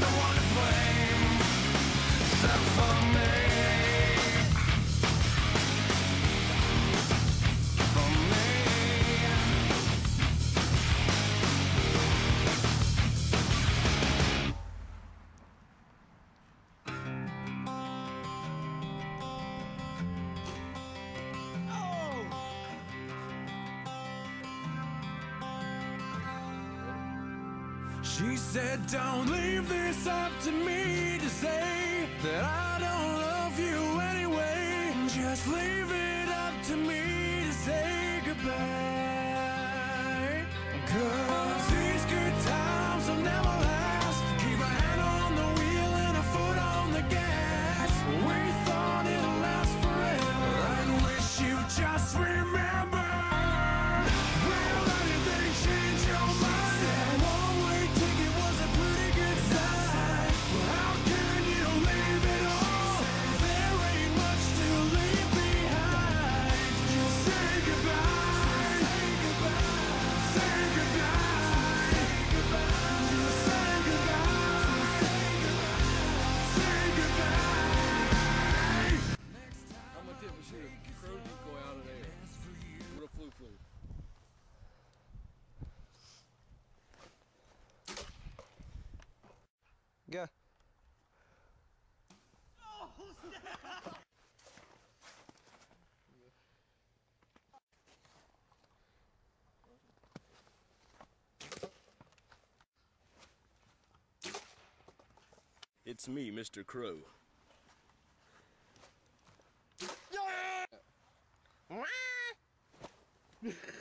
no one to blame. Except for me. She said, Don't leave this up to me to say that I don't love you anyway. Just leave it up to me to say goodbye. Cause these good times will never last. Keep a hand on the wheel and a foot on the gas. We thought it'd last forever. And wish you just Go. Oh! It's me, Mr. Crow. Yeah!